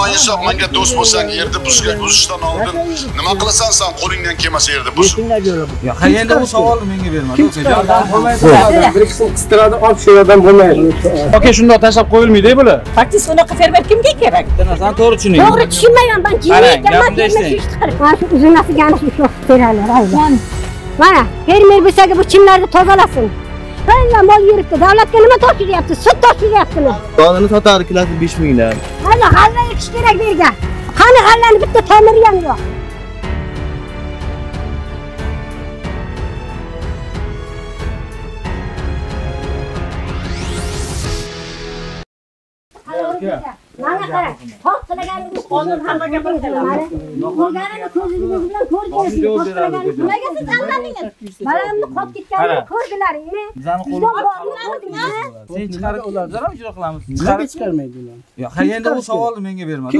noinsof menga do'st bo'lsang yerni buzga buzishdan oldin nima qilasan san qo'lingdan kelmasa yerni buz Yo'q, qayerda u savolni menga bo'lmaydi. bir kishi istirada olib bo'lmaydi aka shundoq tashlab qo'yilmaydi bular Faktis unaqa fermer kimga kerak? Narsani to'g'ri tushuning. to'g'ri tushunmayman man shu uzunasiga ana shu aynan. mana fermer bo'lsa bu chimlarni tozalasin mol yuribdi davlatga nima topshiryapti sut topshiryaptimi Qonini sotardi kilasi 5 mingdan. hali g'alla ekish kerak bu yerga qani g'allani bitta tomiri ham yo'q toq qonun ko'rganini ko'zingiz bilan toq tilaganini nimaga siz qolib ketganini Bizani bordilarmi sen chiqarib ulardan ijro qilamiz. nimaga chiqarmaydi ular Yo'q, qayerda u savolni menga bermadi.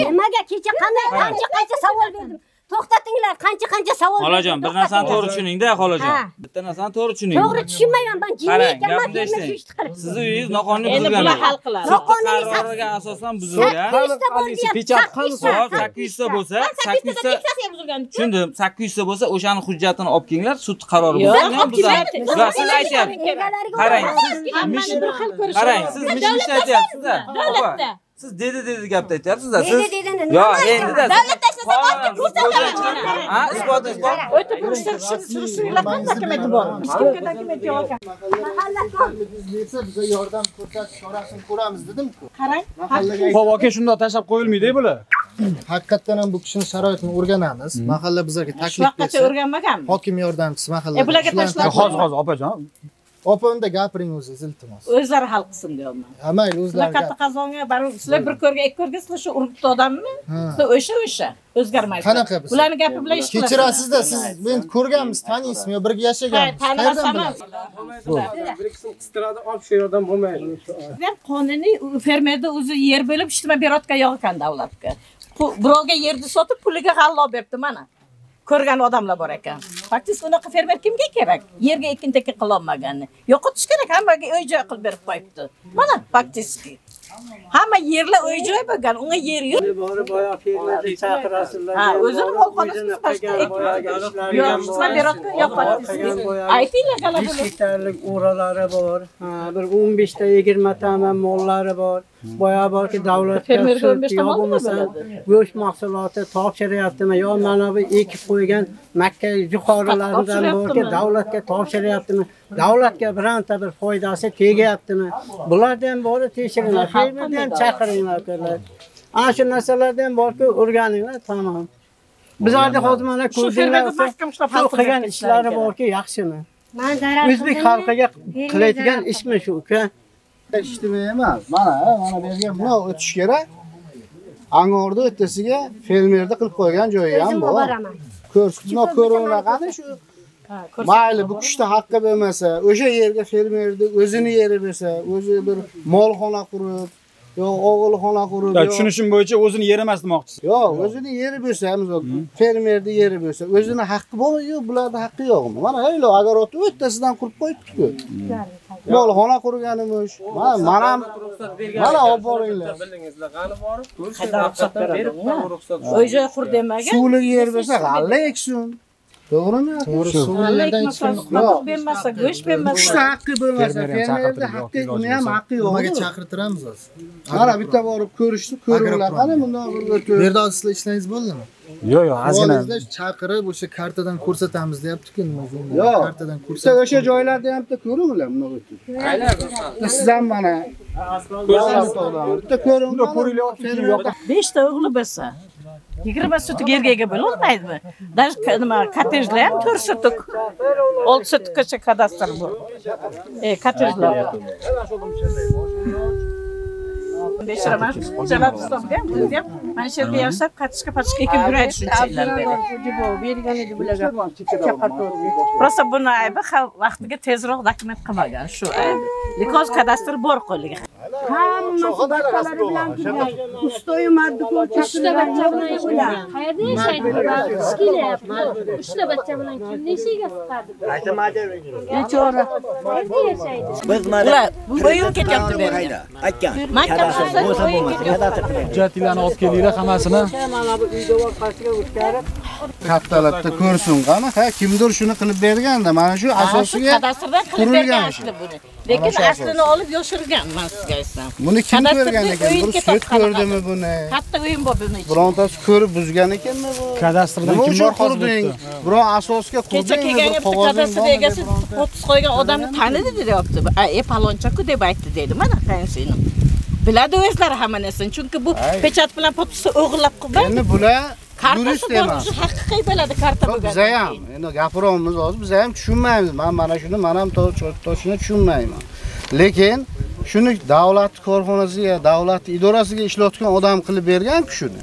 Nimaga kecha qanday qancha qancha savol berdim to'xtatinglar qancha qancha savol Xolajon, bir narsani to'g'ri tushuning-da, xolajon. Bitta narsani to'g'ri tushuning. to'g'ri tushunmayman man jini Qarang, ekanman eshiting. ishni qilib Sizni uyingiz noqonuniy Endi buzilgan. bular hal qiladi. Noqonuniy qaroriga asosan buzilgan. sakkizta bor deyapti sakkizta Hop, 800 ta bo'lsa, 800 ta tushundim. 800 ta bo'lsa, o'shani hujjatini olib kelinglar, sud qarori Va siz aytyapsiz. Qarang, siz Hammani bir xil ko'rish qarang, siz mish mish aytyapsiz-da. Davlatda. Siz dedi dedi gapni aytyapsiz-da. Dedi Siz dedini Yo, nima endi-da. Davlat tashlasa borki, ko'rsataman. Ha, isbot isbot. O'ta ko'rsatishni surishtiringlar qanday dokumenti bor? Hech kimga dokumenti yo'q ekan. biz bersa biza yordam ko'rsatish chorasini ko'ramiz dedim-ku. Qarang, ho'p aka shundoq tashlab qo'yilmaydi bular Haqiqatdan ham bu kishini sharoitini o'rganamiz. Mahalla bizlarga taklif vaqtgacha bersa, o'rganmaganmi? hokim yordamchisi mahalla. E, bularga tashlab- hozir hozir opajon Opamda gapiring o'zingiz iltimos. O'zlari hal qilsin deyapman. Ha mayli Sizlar o'zlari. katta qazonga baribir sizlar bir ko'rga ikki ko'rga sizlar shu uribdi odammi? Sizlar o'sha o'sha o'zgarmaydi. Qanaqa biz? Bularni gapi bilan ish qilasiz. Kechirasizda siz meni ko'rganmiz, taniysizmi yo birga Ha, yashaganmiz. tanimasam Qayerdan ham. bir kishi istirada olib shu yerdan bo'lmaydi qonuniy fermerda o'zi yer bo'lib ishtima berayotgan yo'q ekan davlatga. Birovga yerni sotib puliga g'allo beribdi mana. Ko'rgan odamlar bor ekan. Faktis unaqa fermer kimga kerak? Yerga ekin tekin qilolmaganni. Yo'qotish kerak, hammaga uy joy qilib berib qo'yibdi. Mana faktiski. Hamma yerlar uy joy bo'lgan, unga yer yo'q. borib boya fermerni chaqirasizlar Ha, o'zini. Aytinglar g'alaba. o'ralari bor ha, bir o'n beshta yigirma tama mollari bor boya borki davlatga Fermerga sut, 15 ta yo bo'lmasa go'sht mahsuloti topshiryaptimi yo mana bu ekib qo'ygan makka yuqorilaridan borki davlatga topshiryaptimi davlatga bironta bir foydasi tegyaptimi bularni ham borib tekshiringlar fermerni ham chaqiringlar ukalar ana shu narsalarni ham borki o'rganinglar tamom bizlarni hozir mana ko'rdinglar qilgan ishlari borki yaxshimi o'zbek xalqiga qiladigan ishmi shu uka Eshitmay emas. Mana mana bu yerga o'tish kerak. Angorni o'ttasiga fermerni qilib qo'ygan joyi ham bor. Ko'rsatma ko'rinaqani shu mayli bu kishida haqqi bo'lmasa o'sha yerga fermerni o'zini yeri bo'lsa o'zi bir molxona qurib yo o'g'ilxona qurib tushunishim bo'yicha o'zini yeri emas demoqchisiz yo'q o'zini yeri bo'lsa misol fermerni yeri bo'lsa o'zini haqqi bormi yo'q bularni haqqi yo'qmi? Mana aylo огородni o'ttasidan qurib qo'yibdiku. Molxona qurganimish mana mana mana olib boringlar. Uy joy qur demagan. suvli yer bo'lsa g'alla eksin to'g'rimi Yo'q, bermasa, go'sht bermasa. Uchta haqqi bo'lmasa, Fermer ham fermerda chaqirtirib, haqqi, uni ham haqqi yo'q. nimaga chaqirtiramiz hozir Mana bitta borib ko'rishdi, ko'ringlar, qani bundoq bir bu o'tib. yerda hozir sizlar ishlaringiz bo'ldimi yo'q yo'q ozgina chaqirib o'sha kartadan ko'rsatamiz deyapti-ku nima bo'ldi Yo'q. kartadan ko'rsat o'sha joylarda ham bitta ko'ringlar bundoq o'tib. Siz ham mana bitta ko'ringlar. Fermerda 5 ta o'g'li bo'lsa, 20 sutik yerga ega bo'lolmaydimi? Даже nima kottejlar ham 4 sutik. 6 sutikgacha kadastr bu E, kottejlar. Beshiraman, ham, o'zi ham mana shu yerda yashab, kartoshka patishga ekib yuradi shuncha yillar Просто buni aybi vaqtiga tezroq dokument qilmagan, shu aybi. Likoz kadastr bor qo'liga. Kam nasıl başkaları bilen dünya. Ustayım artık o çakırlar çakırlar bilen. Hayırda yaşaydı bu ilişkiyle yaptı. Üçle batça bilen kim ne işe gasıkardı bu? Ayta mader Ne çora? Hayırda yaşaydı. Biz mader. Boyun ketyapti bu yerga. Aytgan. Maktab bo'lsa bo'lmas. Hujjatlarni olib kelinglar hammasini. Mana bu uyda bor qasiga o'tkazib kattalabda ko'rsin qani ha kimdir shuni qilib berganda mana shu asosiga kadastrdan qilib bergan asli buni. Lekin aslini olib yoshirgan man sizga aytsam. Buni kim ko'rgan ekan? bir sud ko'rdimi buni? Katta o'yin bor buni birontasi ko'rib buzgan ekanmi bu? Kadastrdan nima kim uchun bor qurding? birov asosga kecha bir bitta qog'ozing kadastr egasi podpis qo'ygan odamni tanidi deyapti. E palonchaku deb aytdi deydi mana qayinsinim biladi o'zlari hamma narsani. Chunki bu pechat bilan podpisni o'g'irlab qilmaydi endi bular kartasi o'zi haqiqiy biladi karta Yo'q, bo'lgandan biza ham endi gapiryapmiz hozir biza ham tushunmaymiz. Man mana shuni man ham toshini tushunmayman. Lekin shuni davlat korxonasiga davlat idorasiga ishlayotgan odam qilib bergan-ku shuni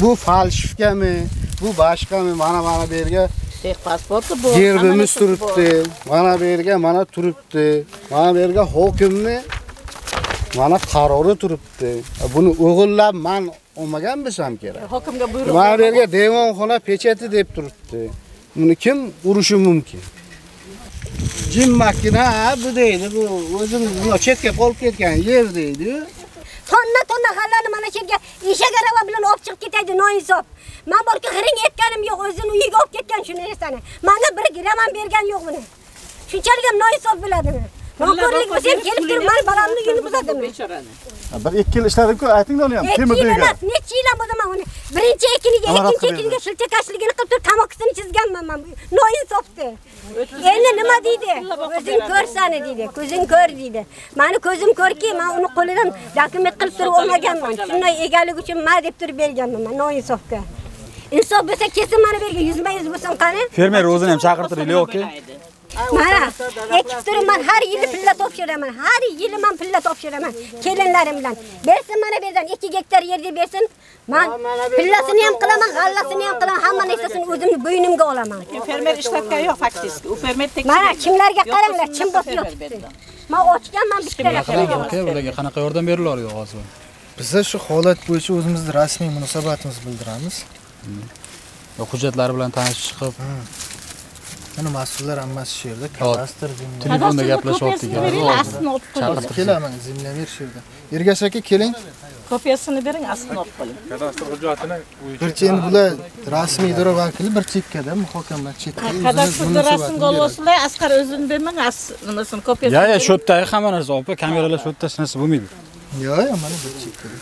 bu falshifkami bu boshqami mana mana bu yerga pasporti bor gerbimiz turibdi mana bu yerga mana turibdi mana bu yerga hokimni mana qarori turibdi. Buni o'g'irlab man olmagan bo'lsam kerak. Hokimga buyruq mana bu yerga devonxona pechati deb turibdi. Buni kim urishi mumkin? Jimmakkina ha bu deydi bu o'zim bu chetga qolib ketgan yer deydi. Tonna tonna g'allani mana shu yerga eshak arava bilan olib chiqib ketaydi noinsof. Man borki g'iring etganim yo'q o'zini uyiga olib ketgan shu narsani manga bir gram ham bergan yo'q buni. Shunchalik ham noinsof biladimi noko'rlik turib mani bolamni uyini buzadimi bechorani bir ikki yil ishladim-ku aytinglar uni ham degan emas necha yil ham bo'laman uni birinchi ekiniga ikkinchi qilib ekiniga shilchakashligini qilib turib tamokisini chizganman man noinsofni endi nima deydi o'zing ko'rsani deydi ko'zing ko'r deydi mani ko'zim ko'rki man uni qo'lidan dokument qilib turib olmaganman shunday egalik uchun ma deb turib berganman man noinsofga insof bo'lsa kelsin mana yuzma yuz bo'lsin qani fermer o'zini ham chaqirtiraylik oka mana ekib turib man har yili pilla topshiraman har yili man pilla topshiraman kelinlarim bilan. Bersin mana bu yerdan ikki gektar yerni bersin. Man pillasini ham qilaman g'allasini ham qilaman hamma narsasini o'zimni bo'ynimga olaman. Fermer ishlatgan yo'q faktiski u fermer tekshirgan mana kimlarga qaranglar chim bosib yotibdi man ochganman bittalar aka bularga qanaqa yordam berilyapti hozir? Biza shu holat bo'yicha o'zimizni rasmiy munosabatimizni bildiramiz. hujjatlari bilan tanishib chiqib Mana mas'ullar hammasi shu yerda, kadastr, telefonda gaplashyaptik aslini olib qo'ying Kelaman, zemlyamer shu yerda. Ergash aka keling. kopiyasini bering aslini olib qo'ying kadastr hujjatini Birchi endi bular rasmiy idora vakili bir chekkada muhokama chetda. kadastrda rasmga olsizlar asqar o'zini bermang as- nimasini kopiyasini ya ya bering. shu yerdagi hamma narsa opa kameralar shu yerda hech narsa bo'lmaydi Yo'q, yo'q, mana bir chekkada.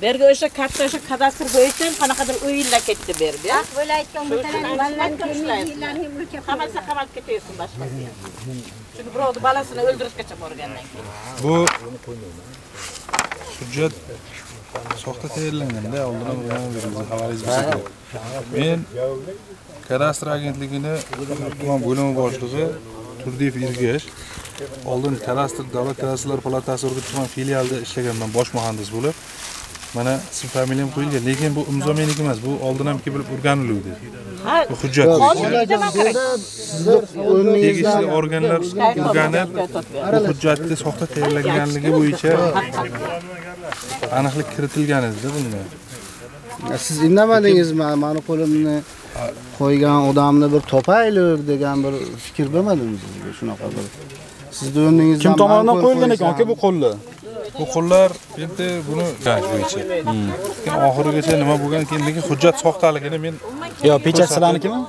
Bu yerga o'sha katta o'sha kadastr bo'yicha ham qanaqadir o'yinlar ketdi bu yerda ya. bo'la aytgan qamalsa qamalib ketaversin boshqasi ham. chunki birovni bolasini o'ldirishgacha borgandan keyin Bu hujjat soxta tayyorlanganda oldin ham bizni xabaringiz bo'lsa kerak. Men kadastr agentligini tuman bo'limi boshlig'i Turdiyev Ergash oldin kadastr davlat kadastrlar palatasi Urgut tuman filialida ishlaganman bosh muhandis bo'lib. Mana ism familiyam qo'yilgan, lekin bu imzo meniki emas, bu oldin ham kelib o'rganiluvdi. Bu hujjat. tegishli organlar o'rganib bu hujjatni soxta tayyorlanganligi bo'yicha aniqlik kiritilgan edi bunga. siz indamadingizmi mani qo'limni qo'ygan odamni bir topaylik degan bir fikr bo'lmadimi sizga shunaqa bir? Sizni o'rningizdan kim tomonidan qo'yilgan ekan aka bu qo'llar Bu qo'llar endi buni gaj bo'yicha. Lekin oxirigacha nima bo'lgan keyin lekin hujjat soxtaligini men yo pechat sizlarnikimi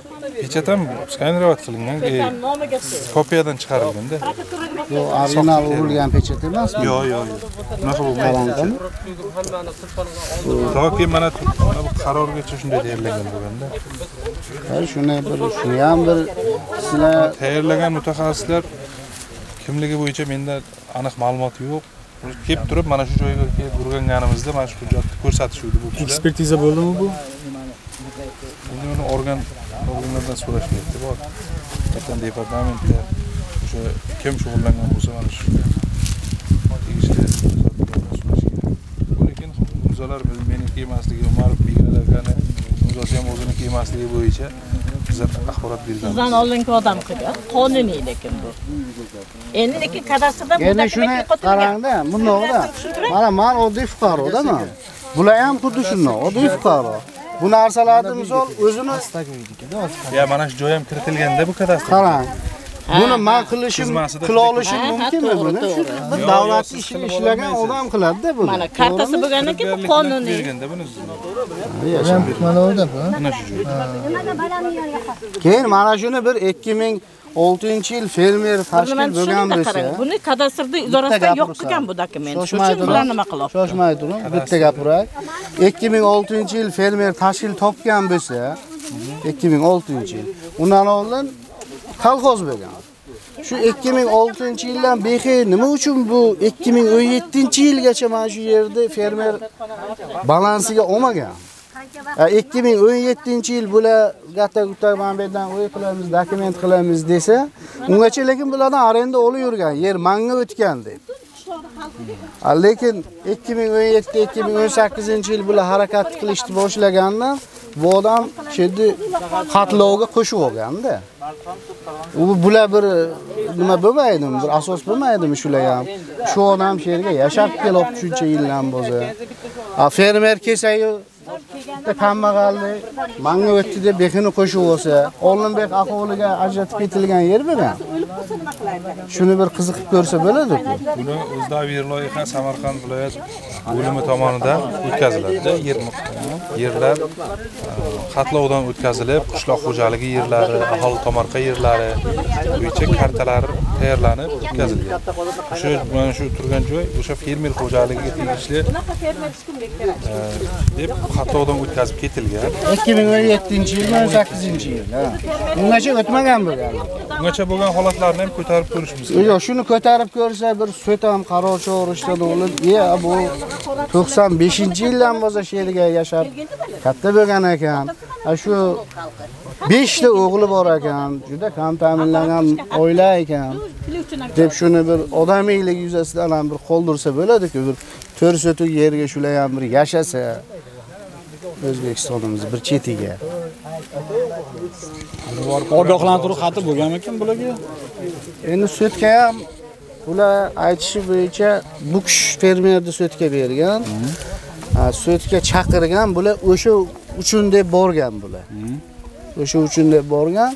pechat ham skanerovat qilingan, e, kopiyadan chiqarilganda. Yo'q, original urilgan pechat emasmi? Yo'q, yo'q, yo'q. Unaqa bo'lmaydi. Toki mana mana bu qarorgacha shunday tayyorlangan bo'lganda. Shuni bir shuni ham bir sizlar Tayyorlagan mutaxassislar kimligi bo'yicha menda aniq ma'lumot yo'q. Kelib turib mana shu joyga kelib o'rganganimizda mana shu hujjatni ko'rsatishuvdi bu ekspertiza bo'ldimi bu Endi uni organ organlardan so'rash kerak bor. Katta departamentda o'sha kim shug'ullangan bo'lsa mana shu tegishli so'rash kerak. Bu lekin imzolar meniki emasligi, Umarov Begalakani xo'jasi ham o'ziniki emasligi bo'yicha bizlar axborot berganmiz. Sizdan oldingi odam qilgan. Qonuniy lekin bu. Endi lekin kadastrda bu endi shuni qarangda bundoqda mana man oddiy fuqaroda man. Bular ham xuddi shundoq oddiy fuqaro. Bu narsalarni misol o'zini ya mana shu joy ham kiritilganda bu kadastr. Qarang buni man qilishim qila olishim mumkinmi buni? bir davlat ishini ishlagan odam qiladida buni. Mana kartasi bo'lgandan keyin bu qonuniy. berganda buni mana bu. Mana shu keyin mana shuni bir 2006 yil fermer tashkil bo'lgan bo'lsa. Buni kadastrda idorasida yo'q ekan bu dokument. Shuning Shoshmay uchun bular nima qilyapti? shoshmay turing bitta gapiray 2006 yil fermer tashkil topgan bo'lsa 2006 yil. Undan oldin kolxoz bo'lgan. Shu 2006 yildan bexi nima uchun bu 2017 yilgacha mana shu yerda fermer balansiga olmagan? 2017 yil bular gata gutta mana bu yerdan o'y qilamiz dokument qilamiz desa ungacha lekin bulardan arenda olib yurgan yer manga o'tgan deb. Lekin 2017-2018 yil bular harakat qilishni boshlagandan bu odam shu xatlovga qo'shib olganda. U bular bir nima bo'lmaydimi? Bir asos bo'lmaydimi shular ham? Shu odam shu yerga yashab kelyapti shuncha yildan bo'lsa. Fermer kelsayu bitta kambag'allik manga o'tdi deb bekini qo'shib olsa, Olinbek aholiga ajratib ketilgan yer bo'lgan. Shuni bir qiziqib ko'rsa bo'ladi-ku. buni o'zdaviy loyiha samarqand viloyat bo'limi tomonidan o'tkaziladi yer yerlar e, qatlovdan o'tkazilib qishloq xo'jaligi yerlari aholi tomorqa yerlari bo'yicha kartalar tayyorlanib o'tkazilgan o'sha mana shu turgan joy o'sha fermer xo'jaligiga tegishli e, deb qatlovdan o'tkazib ketilgan 2017 yil, 18 yil. ha. Ungacha o'tmagan bo'lgan. ungacha bo'lgan holatlarni ham ko'tarib ko'rishimiz kerak Yo'q, shuni ko'tarib ko'rsa bir so't ham qaror chiqarishdan o'lib, "E, bu 95-yildan bo'lsa shu yerga yashab katta bo'lgan ekan. Shu 5 ta o'g'li bor ekan, juda kam ta'minlangan oila ekan." deb shuni bir odamiylik yuzasidan ham bir qoldirsa bo'ladi-ku, bir to'r so'tu yerga shular ham bir yashasa. O'zbekistonimiz bir chetiga. Ogohlantiruv xati bo'lganmikan bularga? Endi sudga ham ular aytishi bo'yicha bu kishi fermerni sudga bergan. Ha, Sudga chaqirgan, bular o'sha uchun deb borgan bular. O'sha uchun deb borgan.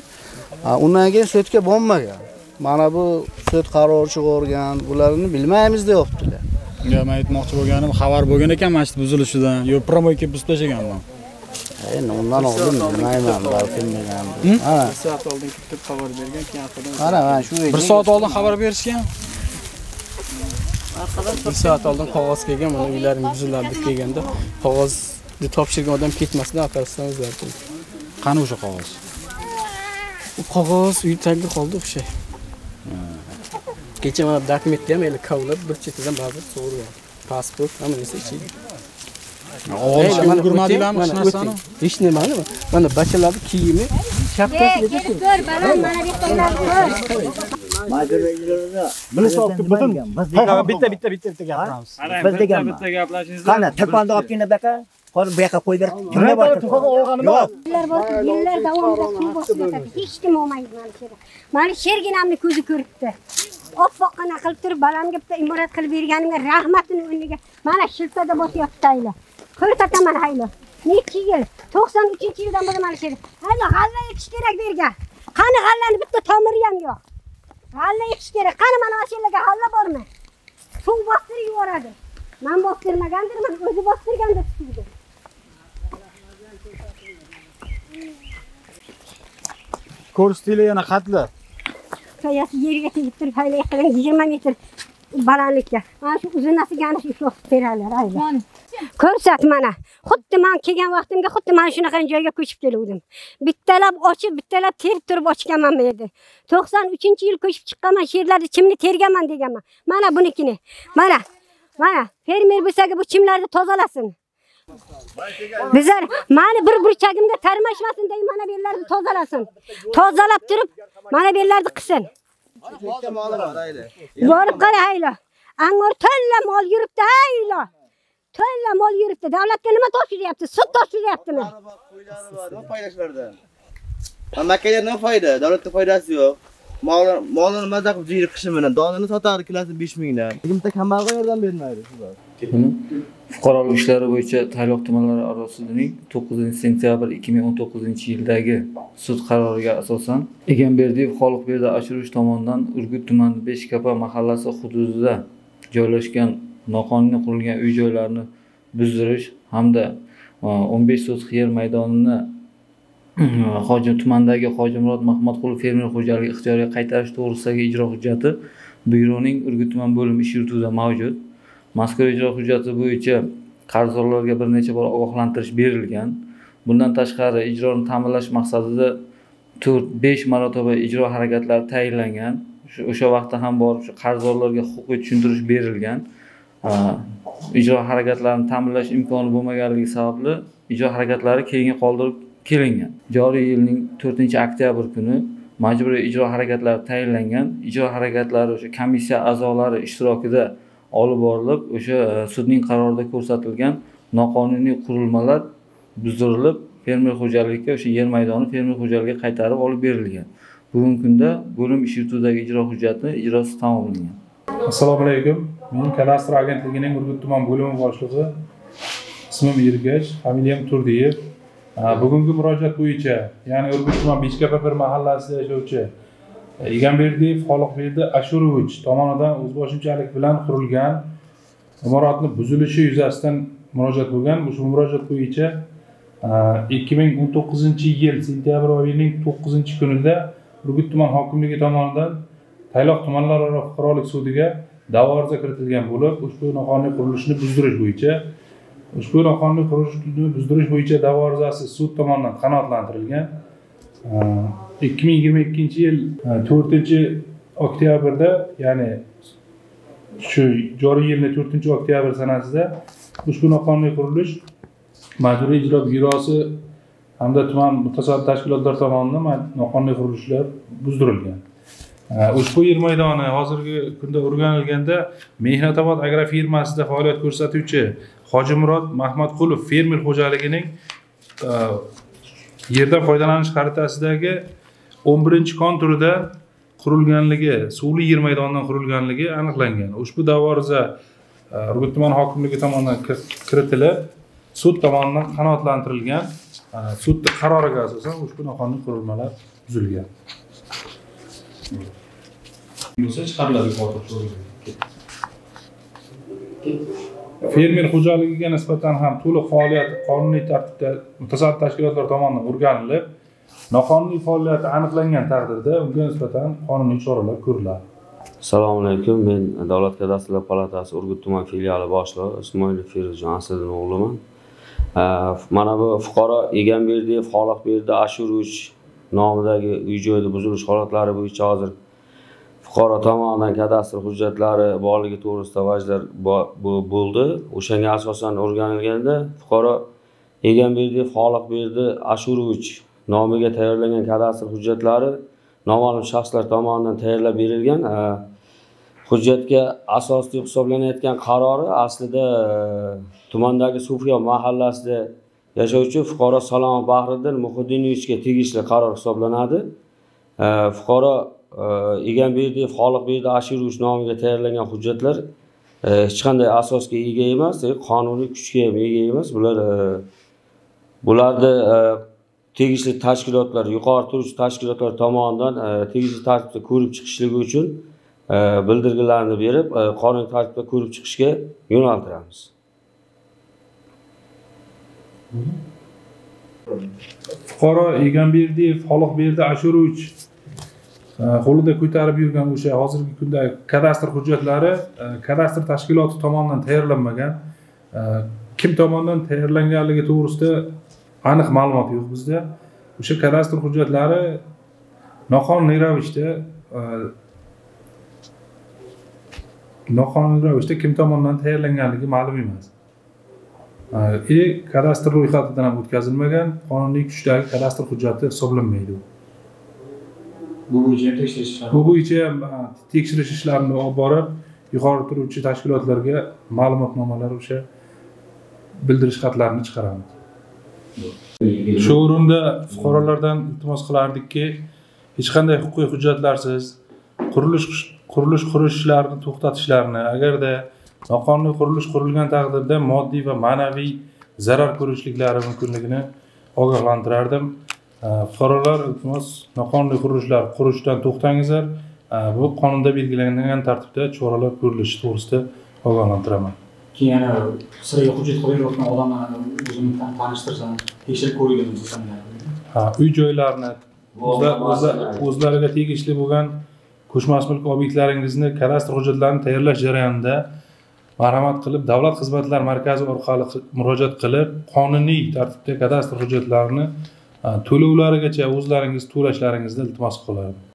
Undan keyin sudga bormagan. Mana bu sud qaror chiqargan, bularni bilmaymiz deyaptilar. Yo, men aytmoqchi bo'lganim xabar bo'lgan ekan masjid buzilishidan. Yo, promoy kelib buzib tashlaganman. Endi undan oldin bilmayman, balkim bilgan. Ha, soat oldin kutib xabar bergan keyin mana mana shu Bir soat oldin xabar berishgan. bir soat oldin qog'oz kelgan mana uylaring buziladi deb kelganda qog'ozni topshirgan odam ketmasdan o'zgardi Qani o'sha qog'oz? u qog'oz uy tagida qoldi o'sha kecha mana dokumentni ham endi kavlab bir chetidan baribir sug'urgan pasport hamma narsa ichida Olishga ulgurmadinglarmi hech narsani? hech nimani mana bachalarni kiyimi shapkasigacha shu Ko'r, balam, mana bu ko'r. bitta bitta bitta bitta gapiramiz biz deganman bitta gaplashingiz qani turponni olib kelinglar bu yoqqa hozir bu yoqqa qo'yib berib bor yo'q Yillar borki, yillar davomida suv bosib yotadi. Hech kim olmaydi mana shu yerda. Mana sherginamni ko'zi ko'ribdi. Oppoqqina qilib turib balamga bitta imorat qilib berganimga rahmatini o'rniga mana shilpada bosyapti ayla. Ko'rsataman haylo. Nechi yil? 93-yildan beri mana shu yerda. G'alla ekish kerak bergan. Qani g'allani bitta tomiri ham yo'q. G'alla ekish kerak. Qani mana shu yerga g'alla bormi? Suv bostirib yuboradi. Men bostirmagandirman, o'zi bostirgandir suvni. Ko'rsatinglar yana xatlar. soyasi yerga tegib turib hayla 20 metr balandlikka. Mana shu uzunasiga ana shu ushlab beradilar ko'rsat mana. Xuddi man kelgan vaqtimga xuddi mana shunaqa joyga ko'chib keluvdim. Bittalab ochib bittalab terib turib ochganman bu yerda. To'qson uchinchi yil ko'chib chiqqanman shu yerlarda chimni terganman deganman. Mana bunikini. Mana mana fermer bo'lsaga bu chimlarni tozalasin bizlar mani bir burchagimga tarmashmasin deb mana bu tozalasin. Tozalab turib mana bu yerlarni qilsin. Borib qara haylo. Angor to'la mol yuribdi haylo. To'yla mol yuribdi. Davlatga nima topshiryapti? Sut topshiryaptimi nima foyda shularda mamlakatga nima foyda davlatga foydasi yo'q molni molni maza qilib yeyib qishim bilan donini sotadi kilosi besh mingdan bitta kambag'alga yordam bermaydi shular fuqarolik ishlari bo'yicha Tayloq tumanlararo sudining 9 sentyabr 2019 yildagi sud qaroriga asosan Egamberdiyev Xoliqberdi Ashurish tomonidan Urgut tumani Beshkapa mahallasi hududida joylashgan noqonuniy qurilgan uy-joylarni buzdirish hamda e, o'n 15 sotix yer maydonini e, hojim tumandagi Hojimurod mahmadqulov fermer xo'jaligi ixtiyoriga qaytarish to'g'risidagi ijro hujjati byuroning Urgut tuman bo'limi ish yurituvida mavjud. Mazkur ijro hujjati bo'yicha qarzdorlarga bir necha bor ogohlantirish berilgan. Bundan tashqari ijroni ta'minlash maqsadida 4-5 marotaba ijro harakatlari tayinlangan. O'sha- vaqtda ham borib shu qarzdorlarga huquqiy tushuntirish berilgan. Ijro harakatlarini ta'minlash imkoni bo'lmaganligi sababli ijro harakatlari keyinga qoldirib kelingan. Joriy yilning 4-oktyabr kuni majburiy ijro harakatlari tayinlangan. Ijro harakatlari o'sha komissiya a'zolari ishtirokida olib borilib, o'sha e, sudning qarorida ko'rsatilgan noqonuniy qurilmalar buzdirilib, fermer xo'jaligiga o'sha yer maydoni fermer xo'jaligiga qaytarib olib berilgan. Bugungi kunda bo'lim ish yurituvidagi ijro hujjati ijrosi tamomlangan. assalomu alaykum men kadastr agentligining urgut tuman bo'limi boshlig'i ismim ergash familiyam turdiyev e, bugungi murojaat bo'yicha ya'ni urgut tuman bechkapa bir mahallasida yashovchi egamberdiyev xoliqberdi ashurovich tomonidan o'zboshimchalik bilan qurilgan imoratni buzilishi yuzasidan murojaat bo'lgan ushbu murojaat bo'yicha e, ikki ming o'n to'qqizinchi yil sentyabr oyining to'qqizinchi kunida urgut tuman hokimligi tomonidan tayloq tumanlararo fuqarolik sudiga da'vo ariza kiritilgan bo'lib ushbu noqonuniy qurilishni buzdirish bo'yicha ushbu noqonuniy qurilishni buzdirish bo'yicha da'vo arzasi sud tomonidan qanoatlantirilgan. Ikki ming yigirma ikkinchi yil e, to'rtinchi oktyabrda ya'ni shu joriy yilni to'rtinchi oktyabr sanasida ushbu noqonuniy qurilish majburiy ijro byurosi hamda tuman mutasaddi tashkilotlar tomonidan noqonuniy qurilishlar buzdirilgan. Ushbu yer maydoni hozirgi kunda o'rganilganda mehnatobod agrofirmasida faoliyat ko'rsatuvchi hojimurod mahmadqulov fermer xo'jaligining e, yerdan foydalanish xaritasidagi o'n birinchi konturida qurilganligi suvli yer maydonidan qurilganligi aniqlangan. Ushbu da'vo ariza e, urgut tuman hokimligi tomonidan kiritilib sud tomonidan qanoatlantirilgan e, sudni qaroriga asosan ushbu noqonuniy qurilmalar buzilgan bo'lsa chiqariladi fermer xo'jaligiga nisbatan ham to'liq faoliyat qonuniy tartibda mutasaddi tashkilotlar tomonidan o'rganilib noqonuniy faoliyati aniqlangan taqdirda unga nisbatan qonuniy choralar ko'riladi. Assalomu alaykum. Men davlat kadastrlar palatasi urgut tuman filiali boshlig'i ismoilov feruzjon asadin o'g'liman. Mana bu fuqaro egamberdiyev xoliqberdi ashurovich nomidagi uy joyda buzilish holatlari bo'yicha hozir fuqaro tomonidan kadastr hujjatlari borligi to'g'risida vajlar bo'ldi. O'shanga asosan o'rganilganda fuqaro egamberdiyev xoliqberdi ashurovich nomiga tayyorlangan kadastr hujjatlari noma'lum shaxslar tomonidan tayyorlab berilgan e, hujjatga asos deb hisoblanayotgan qarori aslida e, tumandagi sufiyo mahallasida yashovchi fuqaro salomov bahriddin muhiddinovichga tegishli qaror hisoblanadi. E, fuqaro egamberdiyev xoliqberdi ashirovich nomiga tayyorlangan hujjatlar hech qanday asosga ega emas qonuniy kuchga ham ega emas bular bularni tegishli tashkilotlar yuqori turuvchi tashkilotlar tomonidan tegishli tartibda ko'rib chiqishligi uchun bildirgilarni berib qonuniy tartibda ko'rib chiqishga yo'naltiramiz fuqaro egamberdiyev xoliqberdi ashurovich E, qo'lida ko'tarib yurgan o'sha hozirgi kunda kadastr hujjatlari e, kadastr tashkiloti tomonidan tayyorlanmagan. E, kim tomonidan tayyorlanganligi to'g'risida aniq ma'lumot yo'q bizda. O'sha kadastr hujjatlari noqonuniy ravishda noqonuniy ravishda kim tomonidan tayyorlanganligi ma'lum emas. E kadastr ro'yxatidan ham o'tkazilmagan qonuniy kuchdagi kadastr hujjati hisoblanmaydi. u bu bo'yicha ham tekshirish ishlari bu bo'yicha ham ha, tekshirish ishlarini olib borib yuqori turuvchi tashkilotlarga ma'lumotnomalar o'sha bildirish xatlarini chiqaramiz. Shu o'rinda fuqarolardan iltimos qilardikki hech qanday huquqiy hujjatlarsiz qurilish qurilish qurish ishlarini to'xtatishlarini agarda noqonuniy qurilish qurilgan taqdirda moddiy va ma'naviy zarar ko'rishliklari mumkinligini ogohlantirardim fuqarolar iltimos noqonuniy qurilishlar qurishdan to'xtangizlar. Э, bu qonunda belgilangan tartibda choralar ko'rilishi to'g'risida ogohlantiraman. Keyin yana sizlarga hujjat qilib berayotgan odamlarni o'zini tan- tanishtirsan tekshirib ko'rgan bo'lsanlar Ha, uy joylarni o'zla- o'zla- o'zlariga tegishli bo'lgan ko'chmas mulk obyektlaringizni kadastr hujjatlarini tayyorlash jarayonida marhamat qilib davlat xizmatlari markazi orqali murojaat qilib qonuniy tartibda kadastr hujjatlarini to'lovlarigacha o'zlaringiz to'lashlaringizni iltimos qilaman.